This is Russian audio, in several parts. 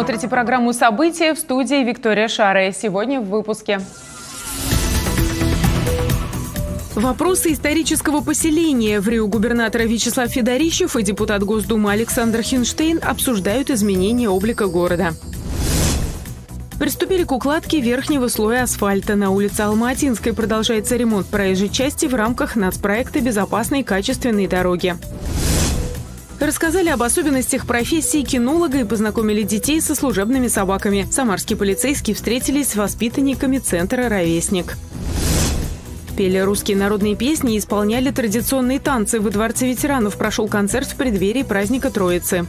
Смотрите программу «События» в студии Виктория Шаре. Сегодня в выпуске. Вопросы исторического поселения. В Рио губернатора Вячеслав Федорищев и депутат Госдумы Александр Хинштейн обсуждают изменение облика города. Приступили к укладке верхнего слоя асфальта. На улице Алматинской продолжается ремонт проезжей части в рамках нацпроекта «Безопасной качественной дороги». Рассказали об особенностях профессии кинолога и познакомили детей со служебными собаками. Самарские полицейские встретились с воспитанниками центра «Ровесник». Пели русские народные песни и исполняли традиционные танцы. Во Дворце ветеранов прошел концерт в преддверии праздника Троицы.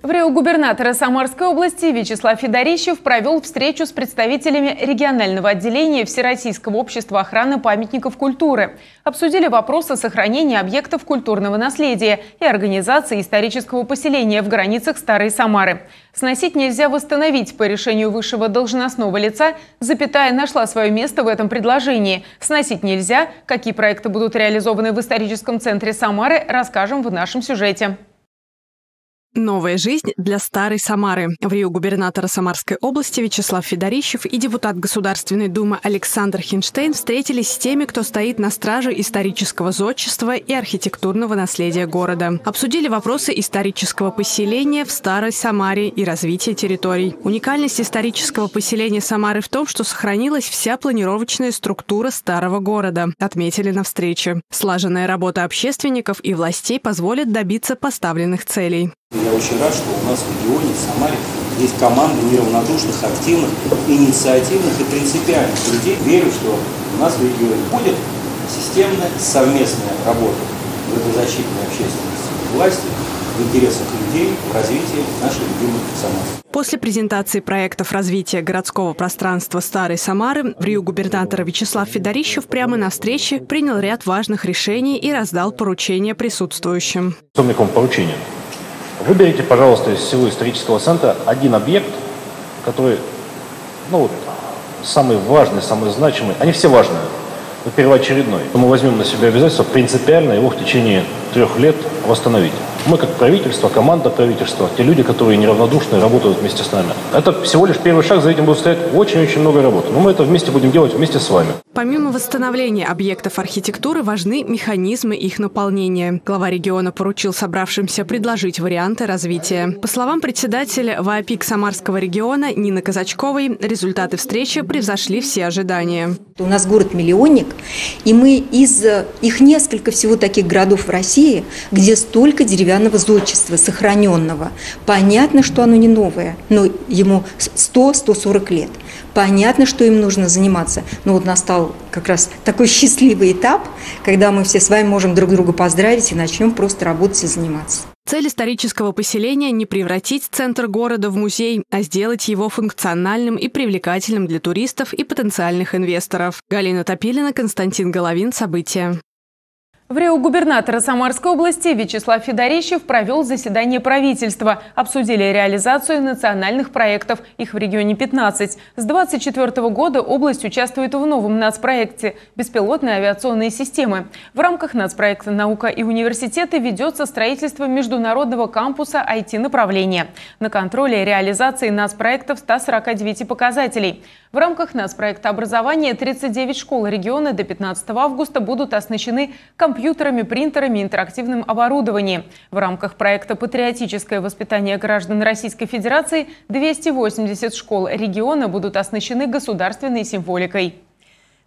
В Рио губернатора Самарской области Вячеслав Федорищев провел встречу с представителями регионального отделения Всероссийского общества охраны памятников культуры. Обсудили вопросы сохранения объектов культурного наследия и организации исторического поселения в границах Старой Самары. Сносить нельзя восстановить по решению высшего должностного лица, запятая нашла свое место в этом предложении. Сносить нельзя. Какие проекты будут реализованы в историческом центре Самары, расскажем в нашем сюжете. Новая жизнь для старой Самары. В Рио губернатора Самарской области Вячеслав Федорищев и депутат Государственной Думы Александр Хинштейн встретились с теми, кто стоит на страже исторического зодчества и архитектурного наследия города. Обсудили вопросы исторического поселения в Старой Самаре и развития территорий. Уникальность исторического поселения Самары в том, что сохранилась вся планировочная структура старого города, отметили на встрече. Слаженная работа общественников и властей позволит добиться поставленных целей. Я очень рад, что у нас в регионе, в Самаре, есть команда неравнодушных, активных, инициативных и принципиальных людей. Верю, что у нас в регионе будет системная совместная работа в этой защитной общественности власти в интересах людей, в развитии нашей любимой Самары. После презентации проектов развития городского пространства Старой Самары в Рио губернатора Вячеслав Федорищев прямо на встрече принял ряд важных решений и раздал поручения присутствующим. Что мне к вам поручение? Выберите, пожалуйста, из всего исторического центра один объект, который, ну вот, самый важный, самый значимый. Они все важные, но первоочередной. Мы возьмем на себя обязательство принципиально его в течение трех лет восстановить. Мы как правительство, команда правительства, те люди, которые неравнодушны, работают вместе с нами. Это всего лишь первый шаг, за этим будет стоять очень-очень много работы. Но мы это вместе будем делать вместе с вами. Помимо восстановления объектов архитектуры, важны механизмы их наполнения. Глава региона поручил собравшимся предложить варианты развития. По словам председателя ВАПИК Самарского региона Нины Казачковой, результаты встречи превзошли все ожидания. У нас город-миллионник, и мы из их несколько всего таких городов в России, где столько деревянных деревянного зодчества, сохраненного. Понятно, что оно не новое, но ему 100-140 лет. Понятно, что им нужно заниматься. Но вот настал как раз такой счастливый этап, когда мы все с вами можем друг друга поздравить и начнем просто работать и заниматься. Цель исторического поселения – не превратить центр города в музей, а сделать его функциональным и привлекательным для туристов и потенциальных инвесторов. Галина Топилина, Константин Головин. События. В Рио губернатора Самарской области Вячеслав Федорищев провел заседание правительства. Обсудили реализацию национальных проектов. Их в регионе 15. С 2024 года область участвует в новом нацпроекте «Беспилотные авиационные системы». В рамках нацпроекта «Наука и университеты» ведется строительство международного кампуса IT-направления. На контроле реализации нацпроектов 149 показателей. В рамках нацпроекта образования 39 школ региона до 15 августа будут оснащены компьютерами, принтерами, интерактивным оборудованием. В рамках проекта «Патриотическое воспитание граждан Российской Федерации» 280 школ региона будут оснащены государственной символикой.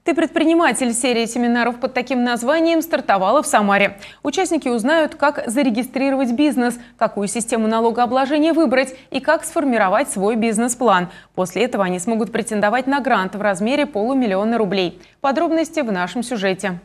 «Ты предприниматель» серии семинаров под таким названием стартовала в Самаре. Участники узнают, как зарегистрировать бизнес, какую систему налогообложения выбрать и как сформировать свой бизнес-план. После этого они смогут претендовать на грант в размере полумиллиона рублей. Подробности в нашем сюжете.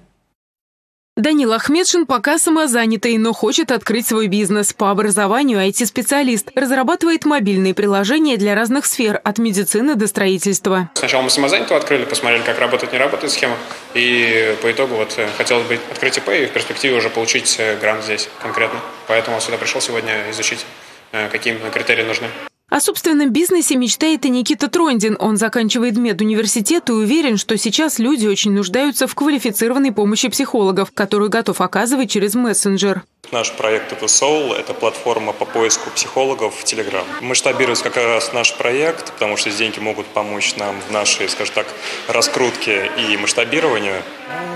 Данил Ахмедшин пока самозанятый, но хочет открыть свой бизнес. По образованию IT-специалист. Разрабатывает мобильные приложения для разных сфер, от медицины до строительства. Сначала мы самозанятого открыли, посмотрели, как работает, не работает схема. И по итогу вот э, хотелось бы открыть ИП и в перспективе уже получить э, грант здесь конкретно. Поэтому сюда пришел сегодня изучить, э, какие именно критерии нужны. О собственном бизнесе мечтает и Никита Трондин. Он заканчивает медуниверситет и уверен, что сейчас люди очень нуждаются в квалифицированной помощи психологов, которую готов оказывать через мессенджер. Наш проект это Soul, это платформа по поиску психологов в Telegram. Масштабируется как раз наш проект, потому что деньги могут помочь нам в нашей, скажем так, раскрутке и масштабированию.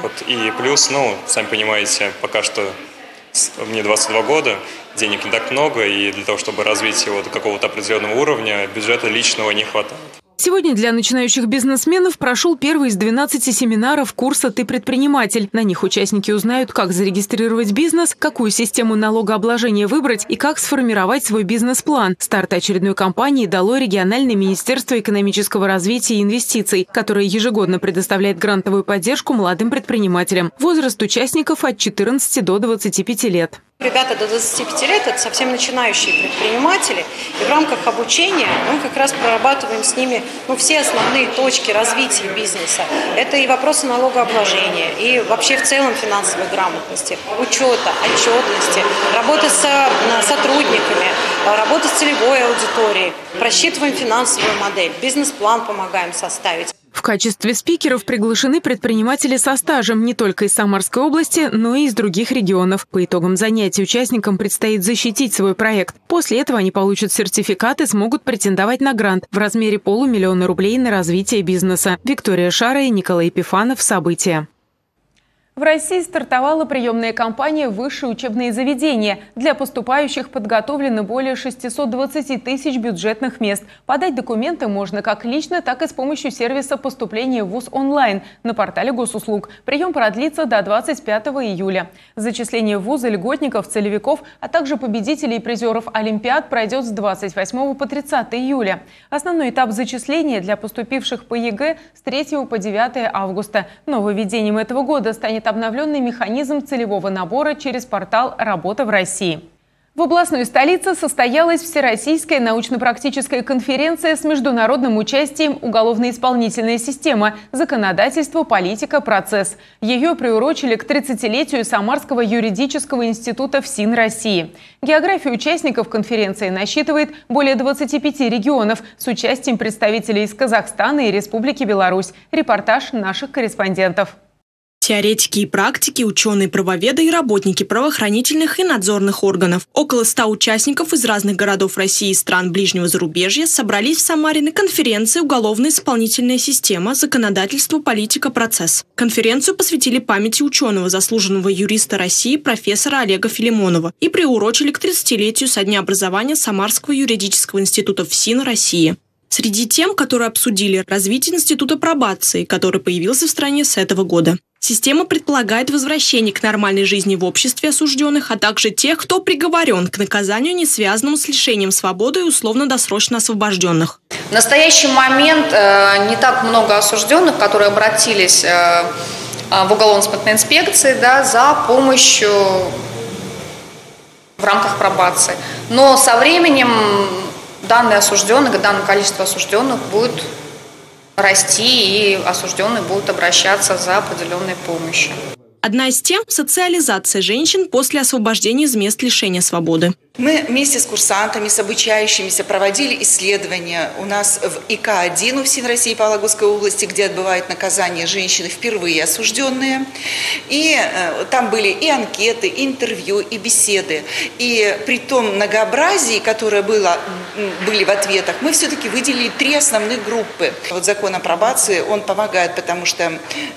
Вот. И плюс, ну, сами понимаете, пока что мне 22 года, денег не так много, и для того, чтобы развить его до какого-то определенного уровня, бюджета личного не хватает. Сегодня для начинающих бизнесменов прошел первый из 12 семинаров курса «Ты предприниматель». На них участники узнают, как зарегистрировать бизнес, какую систему налогообложения выбрать и как сформировать свой бизнес-план. Старт очередной кампании дало региональное министерство экономического развития и инвестиций, которое ежегодно предоставляет грантовую поддержку молодым предпринимателям. Возраст участников от 14 до 25 лет. Ребята до 25 лет – это совсем начинающие предприниматели, и в рамках обучения мы как раз прорабатываем с ними ну, все основные точки развития бизнеса. Это и вопросы налогообложения, и вообще в целом финансовой грамотности, учета, отчетности, работы с сотрудниками, работа с целевой аудиторией. Просчитываем финансовую модель, бизнес-план помогаем составить. В качестве спикеров приглашены предприниматели со стажем не только из Самарской области, но и из других регионов. По итогам занятий участникам предстоит защитить свой проект. После этого они получат сертификат и смогут претендовать на грант в размере полумиллиона рублей на развитие бизнеса. Виктория Шара и Николай Епифанов. События. В России стартовала приемная кампания «Высшие учебные заведения». Для поступающих подготовлено более 620 тысяч бюджетных мест. Подать документы можно как лично, так и с помощью сервиса поступления в ВУЗ онлайн на портале госуслуг. Прием продлится до 25 июля. Зачисление в ВУЗы льготников, целевиков, а также победителей и призеров Олимпиад пройдет с 28 по 30 июля. Основной этап зачисления для поступивших по ЕГЭ с 3 по 9 августа. Нововведением этого года станет обновленный механизм целевого набора через портал «Работа в России». В областной столице состоялась Всероссийская научно-практическая конференция с международным участием «Уголовно-исполнительная система. Законодательство, политика, процесс». Ее приурочили к 30-летию Самарского юридического института ФСИН России. География участников конференции насчитывает более 25 регионов с участием представителей из Казахстана и Республики Беларусь. Репортаж наших корреспондентов. Теоретики и практики, ученые-правоведы и работники правоохранительных и надзорных органов. Около ста участников из разных городов России и стран ближнего зарубежья собрались в Самаре на конференции «Уголовно-исполнительная система. Законодательство, политика, процесс». Конференцию посвятили памяти ученого, заслуженного юриста России профессора Олега Филимонова и приурочили к 30-летию со дня образования Самарского юридического института ФСИН России. Среди тем, которые обсудили, развитие института пробации, который появился в стране с этого года. Система предполагает возвращение к нормальной жизни в обществе осужденных, а также тех, кто приговорен к наказанию, не связанному с лишением свободы и условно-досрочно освобожденных. В настоящий момент э, не так много осужденных, которые обратились э, э в уголовно-исполнительной инспекции да, за помощью в рамках пробации. Но со временем данные осужденных, данное количество осужденных будет расти, и осужденные будут обращаться за определенной помощью. Одна из тем – социализация женщин после освобождения из мест лишения свободы. Мы вместе с курсантами, с обучающимися проводили исследования у нас в ИК-1 у ФСИН России по Вологодской области, где отбывают наказание женщины впервые осужденные. И э, там были и анкеты, и интервью, и беседы. И при том многообразии, которое было, были в ответах, мы все-таки выделили три основных группы. Вот закон о пробации, он помогает, потому что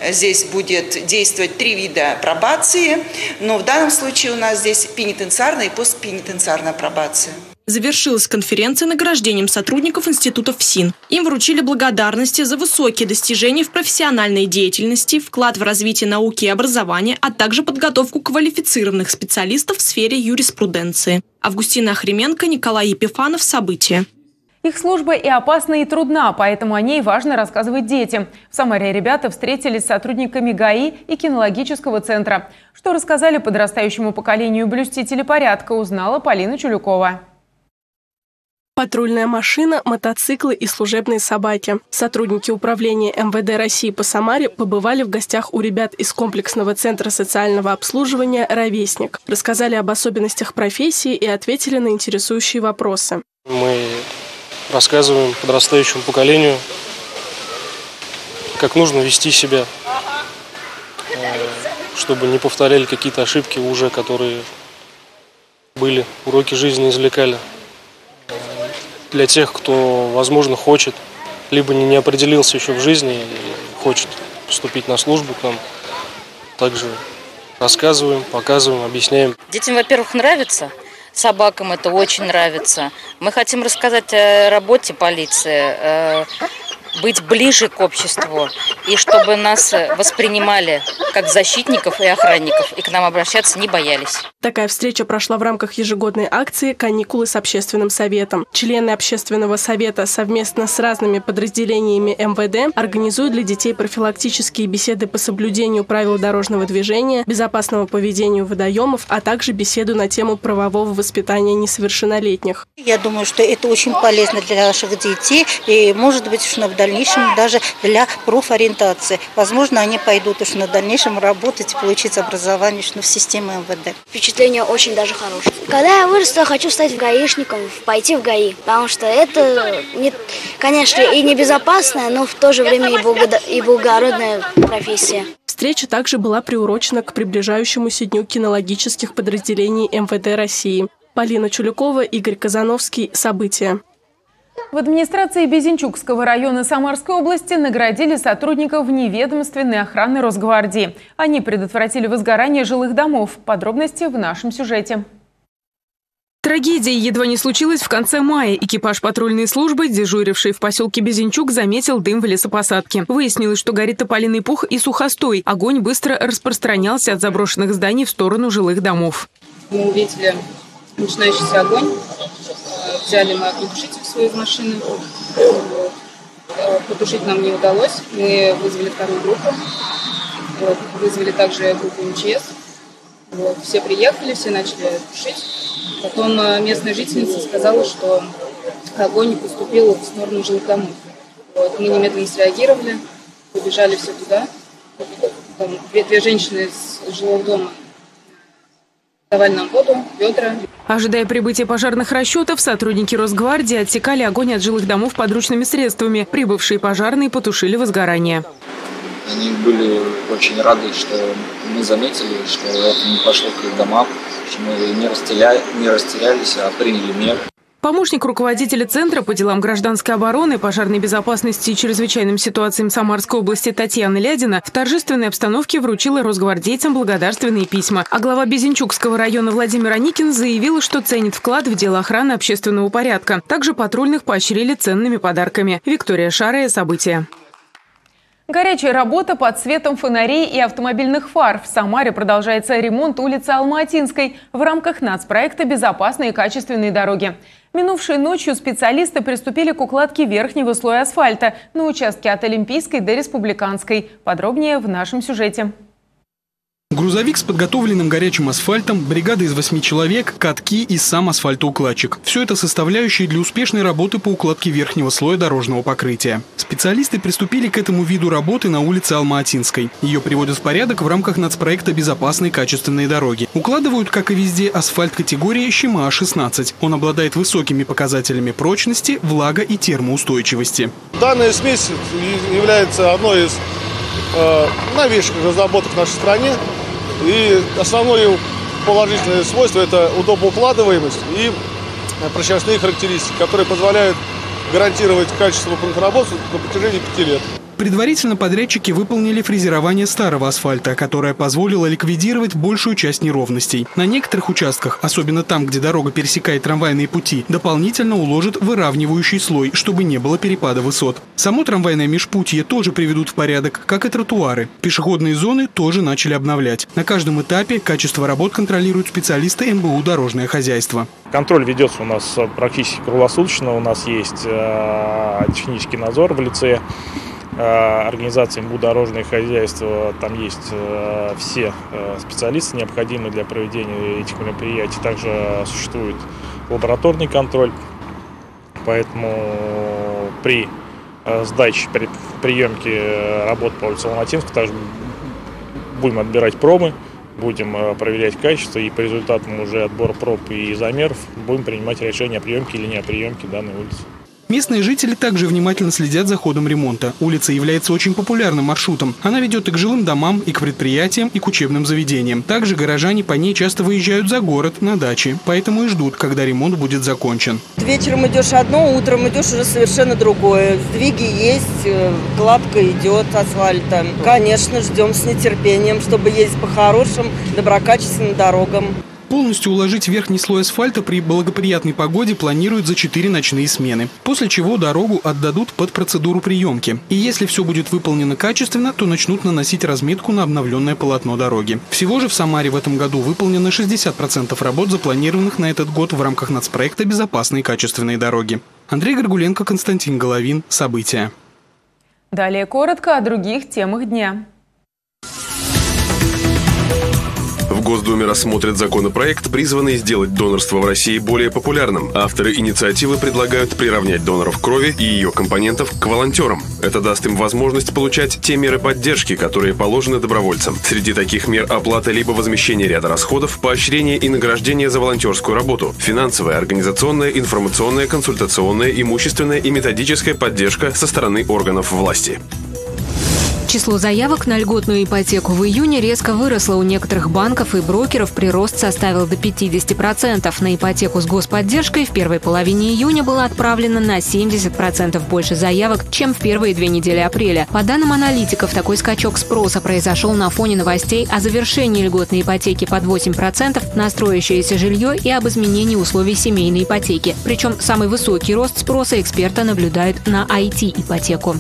здесь будет действовать три вида пробации, но в данном случае у нас здесь пенитенциарная и постпенитенциарная пенитенциарная пробация. Завершилась конференция награждением сотрудников Института ФСИН. Им вручили благодарности за высокие достижения в профессиональной деятельности, вклад в развитие науки и образования, а также подготовку квалифицированных специалистов в сфере юриспруденции. Августина Охременко, Николай Епифанов. События. Их служба и опасна, и трудна, поэтому о ней важно рассказывать детям. В Самаре ребята встретились с сотрудниками ГАИ и кинологического центра. Что рассказали подрастающему поколению блюстители порядка, узнала Полина Чулюкова. Патрульная машина, мотоциклы и служебные собаки. Сотрудники управления МВД России по Самаре побывали в гостях у ребят из комплексного центра социального обслуживания «Ровесник». Рассказали об особенностях профессии и ответили на интересующие вопросы. Мы рассказываем подрастающему поколению, как нужно вести себя, э, чтобы не повторяли какие-то ошибки уже, которые были, уроки жизни извлекали. Для тех, кто, возможно, хочет, либо не определился еще в жизни и хочет поступить на службу к нам, также рассказываем, показываем, объясняем. Детям, во-первых, нравится, собакам это очень нравится. Мы хотим рассказать о работе полиции, э, быть ближе к обществу и чтобы нас воспринимали как защитников и охранников и к нам обращаться не боялись. Такая встреча прошла в рамках ежегодной акции «Каникулы с общественным советом». Члены общественного совета совместно с разными подразделениями МВД организуют для детей профилактические беседы по соблюдению правил дорожного движения, безопасного поведения водоемов, а также беседу на тему правового воспитания несовершеннолетних. Я думаю, что это очень полезно для наших детей и, может быть, что в дальнейшем даже для профориентации. Возможно, они пойдут уж на дальнейшем работать и получить образование в системе МВД. Впечатление очень даже хорошее. Когда я вырасту, я хочу стать гаишником, пойти в ГАИ, потому что это, не, конечно, и небезопасная, но в то же время и, благо, и благородная профессия. Встреча также была приурочена к приближающемуся дню кинологических подразделений МВД России. Полина Чулюкова, Игорь Казановский. События. В администрации Безенчукского района Самарской области наградили сотрудников неведомственной охраны Росгвардии. Они предотвратили возгорание жилых домов. Подробности в нашем сюжете. Трагедия едва не случилась в конце мая. Экипаж патрульной службы, дежуривший в поселке Безенчук, заметил дым в лесопосадке. Выяснилось, что горит тополиный пух и сухостой. Огонь быстро распространялся от заброшенных зданий в сторону жилых домов. Мы увидели начинающийся огонь, взяли мы огнетушитель свой из машины. Потушить нам не удалось. Мы вызвали вторую группу. Вот. Вызвали также группу МЧС. Вот. Все приехали, все начали тушить. Потом э, местная жительница сказала, что огонь поступил в сторону жилых домов. Вот. Мы немедленно среагировали, побежали все туда. Там две, две женщины из жилого дома давали нам воду, ведра. Ожидая прибытия пожарных расчетов, сотрудники Росгвардии отсекали огонь от жилых домов подручными средствами. Прибывшие пожарные потушили возгорание. Они были очень рады, что мы заметили, что это не пошло к их домам, что мы не, растеряли, не растерялись, а приняли меры. Помощник руководителя Центра по делам гражданской обороны, пожарной безопасности и чрезвычайным ситуациям Самарской области Татьяна Лядина в торжественной обстановке вручила росгвардейцам благодарственные письма. А глава Безенчукского района Владимир Аникин заявил, что ценит вклад в дело охраны общественного порядка. Также патрульных поощрили ценными подарками. Виктория Шарая. События. Горячая работа под светом фонарей и автомобильных фар. В Самаре продолжается ремонт улицы Алматинской в рамках нацпроекта «Безопасные и качественные дороги». Минувшей ночью специалисты приступили к укладке верхнего слоя асфальта на участке от Олимпийской до Республиканской. Подробнее в нашем сюжете. Грузовик с подготовленным горячим асфальтом, бригада из восьми человек, катки и сам асфальтоукладчик. Все это составляющие для успешной работы по укладке верхнего слоя дорожного покрытия. Специалисты приступили к этому виду работы на улице Алма-Атинской. Ее приводят в порядок в рамках нацпроекта «Безопасные качественные дороги». Укладывают, как и везде, асфальт категории ЩМА-16. Он обладает высокими показателями прочности, влага и термоустойчивости. Данная смесь является одной из э, новейших разработок в нашей стране. И основное положительное свойство – это удобоукладываемость и прочностные характеристики, которые позволяют гарантировать качество работ на протяжении пяти лет. Предварительно подрядчики выполнили фрезерование старого асфальта, которое позволило ликвидировать большую часть неровностей. На некоторых участках, особенно там, где дорога пересекает трамвайные пути, дополнительно уложат выравнивающий слой, чтобы не было перепада высот. Само трамвайное межпутье тоже приведут в порядок, как и тротуары. Пешеходные зоны тоже начали обновлять. На каждом этапе качество работ контролируют специалисты МБУ «Дорожное хозяйство». Контроль ведется у нас практически круглосуточно. У нас есть э, технический надзор в лице Э, организации МБУ «Дорожное хозяйство». Там есть э, все э, специалисты, необходимые для проведения этих мероприятий. Также существует лабораторный контроль. Поэтому при сдаче, при приемке работ по улице Ломатинска также будем отбирать пробы, будем проверять качество и по результатам уже отбора проб и замеров будем принимать решение о приемке или не о приемке данной улицы. Местные жители также внимательно следят за ходом ремонта. Улица является очень популярным маршрутом. Она ведет и к жилым домам, и к предприятиям, и к учебным заведениям. Также горожане по ней часто выезжают за город, на дачи. Поэтому и ждут, когда ремонт будет закончен. Вечером идешь одно, утром идешь уже совершенно другое. Сдвиги есть, э, гладко идет асфальтом. Конечно, ждем с нетерпением, чтобы ездить по хорошим, доброкачественным дорогам. Полностью уложить верхний слой асфальта при благоприятной погоде планируют за 4 ночные смены, после чего дорогу отдадут под процедуру приемки. И если все будет выполнено качественно, то начнут наносить разметку на обновленное полотно дороги. Всего же в Самаре в этом году выполнено 60% работ, запланированных на этот год в рамках нацпроекта «Безопасные качественные дороги». Андрей Горгуленко, Константин Головин. События. Далее коротко о других темах дня. В Госдуме рассмотрят законопроект, призванный сделать донорство в России более популярным. Авторы инициативы предлагают приравнять доноров крови и ее компонентов к волонтерам. Это даст им возможность получать те меры поддержки, которые положены добровольцам. Среди таких мер оплата либо возмещение ряда расходов, поощрение и награждение за волонтерскую работу, финансовая, организационная, информационная, консультационная, имущественная и методическая поддержка со стороны органов власти. Число заявок на льготную ипотеку в июне резко выросло у некоторых банков и брокеров. Прирост составил до 50%. На ипотеку с господдержкой в первой половине июня было отправлено на 70% больше заявок, чем в первые две недели апреля. По данным аналитиков, такой скачок спроса произошел на фоне новостей о завершении льготной ипотеки под 8% на строящееся жилье и об изменении условий семейной ипотеки. Причем самый высокий рост спроса эксперты наблюдают на IT-ипотеку.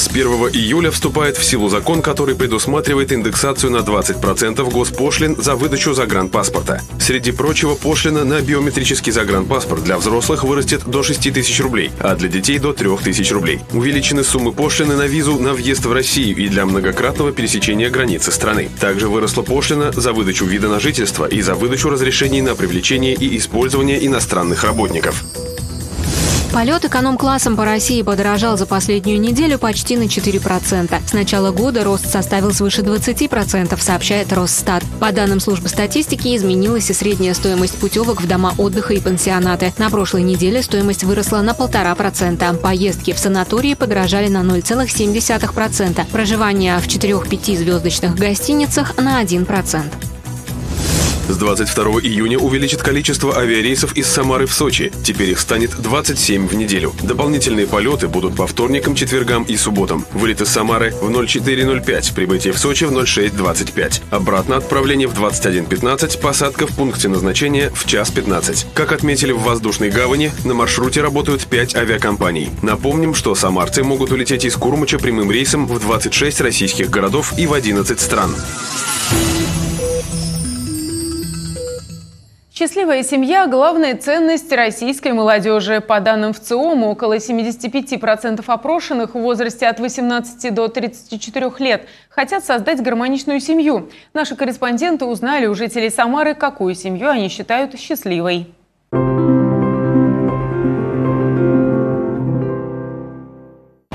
С 1 июля вступает в силу закон, который предусматривает индексацию на 20% госпошлин за выдачу загранпаспорта. Среди прочего, пошлина на биометрический загранпаспорт для взрослых вырастет до 6 тысяч рублей, а для детей до 3 тысяч рублей. Увеличены суммы пошлины на визу на въезд в Россию и для многократного пересечения границы страны. Также выросла пошлина за выдачу вида на жительство и за выдачу разрешений на привлечение и использование иностранных работников. Полет эконом-классом по России подорожал за последнюю неделю почти на 4%. С начала года рост составил свыше 20%, сообщает Росстат. По данным службы статистики, изменилась и средняя стоимость путевок в дома отдыха и пансионаты. На прошлой неделе стоимость выросла на 1,5%. Поездки в санатории подорожали на 0,7%. Проживание в 4-5 звездочных гостиницах на 1%. С 22 июня увеличит количество авиарейсов из Самары в Сочи. Теперь их станет 27 в неделю. Дополнительные полеты будут по вторникам, четвергам и субботам. Вылет из Самары в 04.05, прибытие в Сочи в 06.25. Обратно отправление в 21.15, посадка в пункте назначения в час 15. Как отметили в воздушной гавани, на маршруте работают 5 авиакомпаний. Напомним, что самарцы могут улететь из Курмача прямым рейсом в 26 российских городов и в 11 стран. Счастливая семья – главная ценность российской молодежи. По данным ВЦИОМ, около 75% опрошенных в возрасте от 18 до 34 лет хотят создать гармоничную семью. Наши корреспонденты узнали у жителей Самары, какую семью они считают счастливой.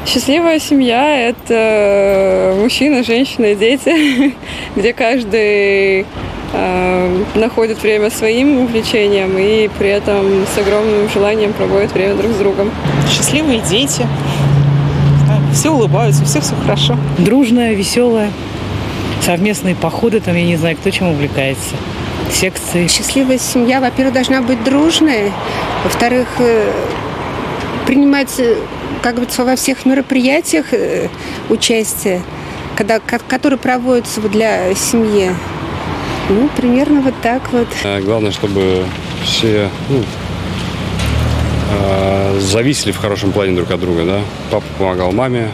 Счастливая семья – это мужчина, женщина и дети, где каждый э, находит время своим увлечением и при этом с огромным желанием проводит время друг с другом. Счастливые дети, все улыбаются, у всех все хорошо. Дружная, веселая, совместные походы, там, я не знаю, кто чем увлекается секции. Счастливая семья, во-первых, должна быть дружной, во-вторых, э, принимать, как говорится, во всех мероприятиях э, участие, когда, которые проводятся для семьи. Ну, примерно вот так вот. Главное, чтобы все ну, зависели в хорошем плане друг от друга, да. Папа помогал маме,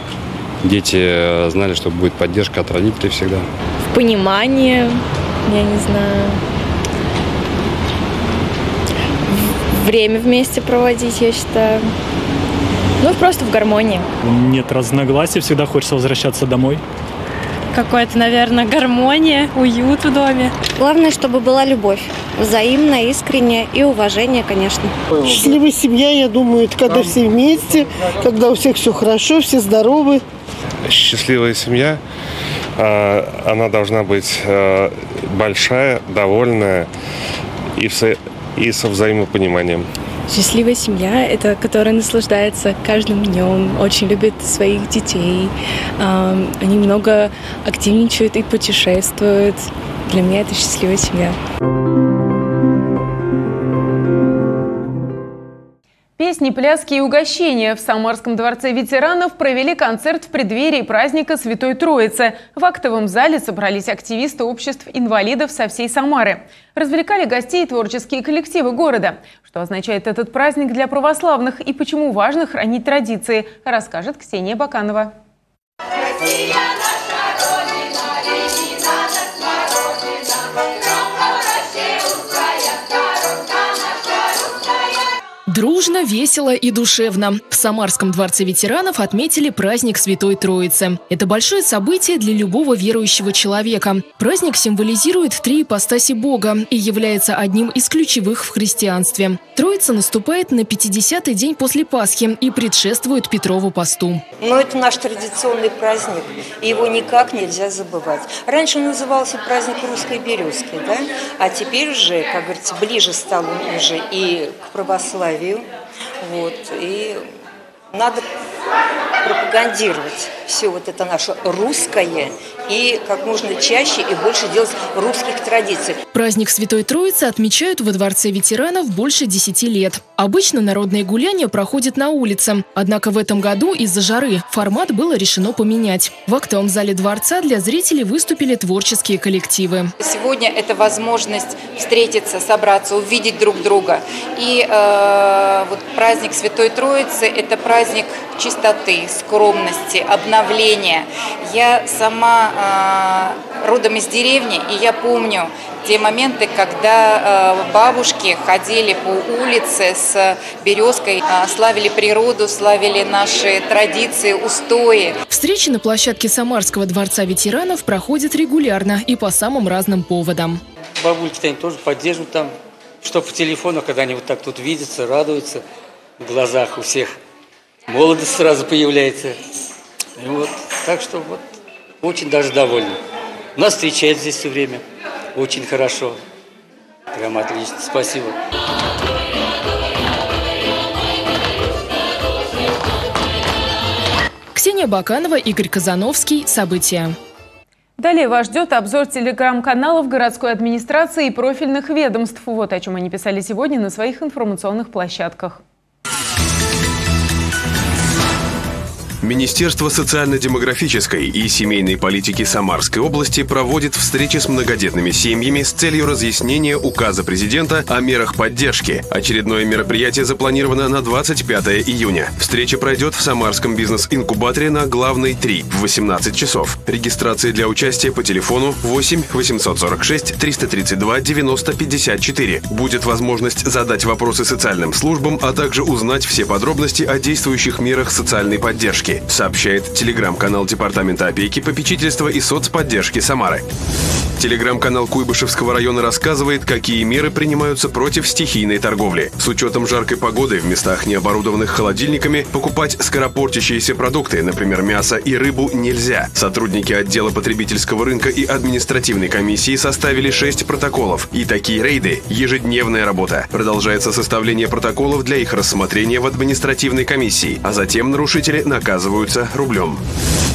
дети знали, что будет поддержка от родителей всегда. В понимании, я не знаю, время вместе проводить, я считаю. Ну, просто в гармонии. Нет разногласий, всегда хочется возвращаться домой. Какая-то, наверное, гармония, уют в доме. Главное, чтобы была любовь. Взаимная, искренняя и уважение, конечно. Счастливая семья, я думаю, это когда все вместе, когда у всех все хорошо, все здоровы. Счастливая семья, а, она должна быть а, большая, довольная и, со, и со взаимопониманием. Счастливая семья – это которая наслаждается каждым днем, очень любит своих детей. Они много активничают и путешествуют. Для меня это счастливая семья. Песни, пляски и угощения в Самарском дворце ветеранов провели концерт в преддверии праздника Святой Троицы. В актовом зале собрались активисты обществ инвалидов со всей Самары. Развлекали гостей творческие коллективы города. Что означает этот праздник для православных и почему важно хранить традиции, расскажет Ксения Баканова. Россия Дружно, весело и душевно. В Самарском дворце ветеранов отметили праздник Святой Троицы. Это большое событие для любого верующего человека. Праздник символизирует три ипостаси Бога и является одним из ключевых в христианстве. Троица наступает на 50-й день после Пасхи и предшествует Петрову посту. Но это наш традиционный праздник, и его никак нельзя забывать. Раньше он назывался праздник русской березки, да? а теперь уже, как говорится, ближе стал он уже и к православию. Вот, и надо пропагандировать все вот это наше русское и как можно чаще и больше делать русских традиций. Праздник Святой Троицы отмечают во Дворце ветеранов больше 10 лет. Обычно народные гуляния проходят на улице. Однако в этом году из-за жары формат было решено поменять. В актовом зале Дворца для зрителей выступили творческие коллективы. Сегодня это возможность встретиться, собраться, увидеть друг друга. И э, вот праздник Святой Троицы – это праздник чистоты, скромности, обновления. Я сама родом из деревни, и я помню те моменты, когда э, бабушки ходили по улице с березкой, э, славили природу, славили наши традиции, устои. Встречи на площадке Самарского дворца ветеранов проходят регулярно и по самым разным поводам. Бабульки там тоже поддерживают там, что по телефону, когда они вот так тут видятся, радуются в глазах у всех. Молодость сразу появляется. И вот, так что вот очень даже довольны. Нас встречают здесь все время. Очень хорошо. Прям отлично. Спасибо. Ксения Баканова, Игорь Казановский. События. Далее вас ждет обзор телеграм-каналов городской администрации и профильных ведомств. Вот о чем они писали сегодня на своих информационных площадках. Министерство социально-демографической и семейной политики Самарской области проводит встречи с многодетными семьями с целью разъяснения указа президента о мерах поддержки. Очередное мероприятие запланировано на 25 июня. Встреча пройдет в Самарском бизнес-инкубаторе на Главной 3 в 18 часов. Регистрация для участия по телефону 8 846 332 90 54. Будет возможность задать вопросы социальным службам, а также узнать все подробности о действующих мерах социальной поддержки опеки, сообщает телеграм-канал Департамента опеки, попечительства и соцподдержки Самары. Телеграм-канал Куйбышевского района рассказывает, какие меры принимаются против стихийной торговли. С учетом жаркой погоды в местах, не оборудованных холодильниками, покупать скоропортящиеся продукты, например, мясо и рыбу, нельзя. Сотрудники отдела потребительского рынка и административной комиссии составили 6 протоколов. И такие рейды – ежедневная работа. Продолжается составление протоколов для их рассмотрения в административной комиссии, а затем нарушители наказываются наказываются рублем.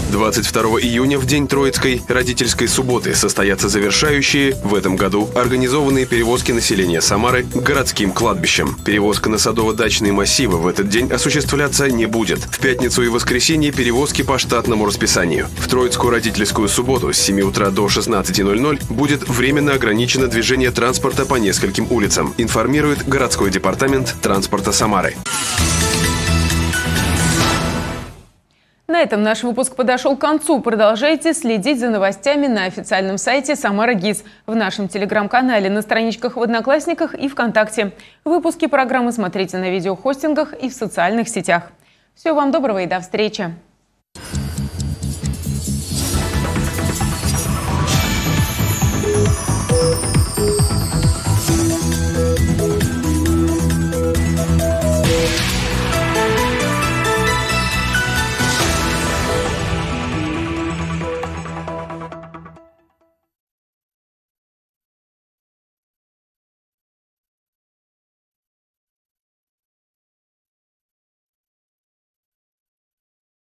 22 июня в день Троицкой родительской субботы состоятся завершающие в этом году организованные перевозки населения Самары к городским кладбищам. Перевозка на садово-дачные массивы в этот день осуществляться не будет. В пятницу и воскресенье перевозки по штатному расписанию. В Троицкую родительскую субботу с 7 утра до 16.00 будет временно ограничено движение транспорта по нескольким улицам, информирует городской департамент транспорта Самары. На этом наш выпуск подошел к концу. Продолжайте следить за новостями на официальном сайте Самара ГИС, в нашем телеграм-канале, на страничках в Одноклассниках и ВКонтакте. Выпуски программы смотрите на видеохостингах и в социальных сетях. Всего вам доброго и до встречи!